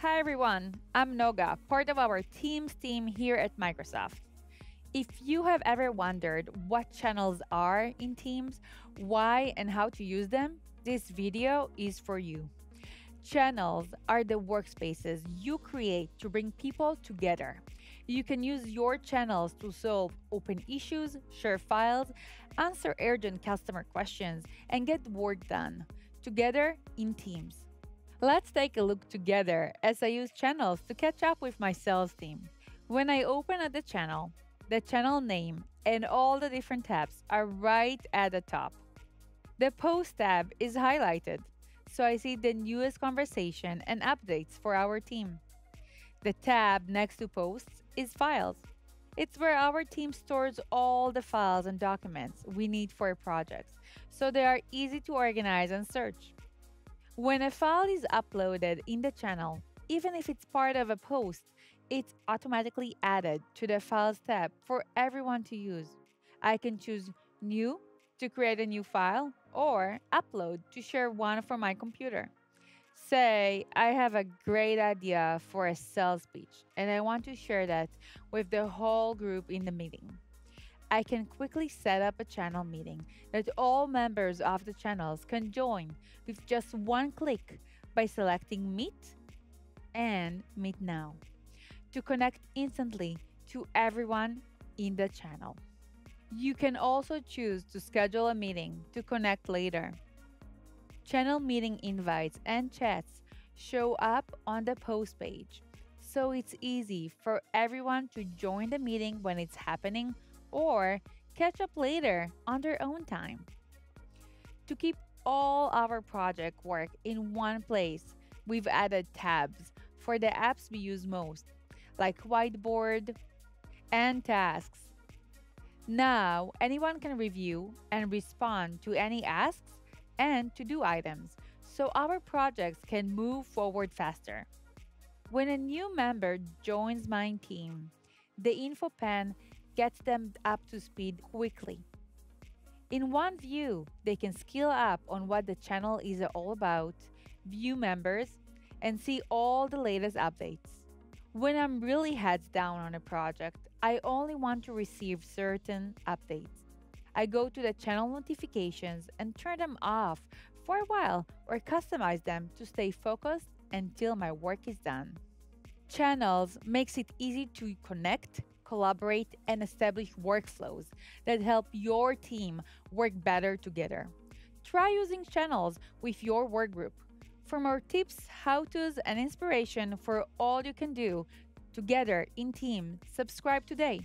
Hi everyone, I'm Noga, part of our Teams team here at Microsoft. If you have ever wondered what channels are in Teams, why and how to use them, this video is for you. Channels are the workspaces you create to bring people together. You can use your channels to solve open issues, share files, answer urgent customer questions, and get work done together in teams. Let's take a look together as I use channels to catch up with my sales team. When I open at the channel, the channel name and all the different tabs are right at the top. The Post tab is highlighted so I see the newest conversation and updates for our team. The tab next to Posts is Files. It's where our team stores all the files and documents we need for projects, so they are easy to organize and search. When a file is uploaded in the channel, even if it's part of a post, it's automatically added to the Files tab for everyone to use. I can choose New to create a new file or upload to share one from my computer. Say, I have a great idea for a sales pitch and I want to share that with the whole group in the meeting. I can quickly set up a channel meeting that all members of the channels can join with just one click by selecting Meet and Meet Now to connect instantly to everyone in the channel. You can also choose to schedule a meeting to connect later. Channel meeting invites and chats show up on the post page, so it's easy for everyone to join the meeting when it's happening or catch up later on their own time. To keep all our project work in one place, we've added tabs for the apps we use most, like Whiteboard and Tasks now, anyone can review and respond to any asks and to do items, so our projects can move forward faster. When a new member joins my team, the info pane gets them up to speed quickly. In one view, they can skill up on what the channel is all about, view members, and see all the latest updates. When I'm really heads down on a project, I only want to receive certain updates. I go to the channel notifications and turn them off for a while or customize them to stay focused until my work is done. Channels makes it easy to connect, collaborate and establish workflows that help your team work better together. Try using channels with your work group for more tips, how to's, and inspiration for all you can do together in team, subscribe today.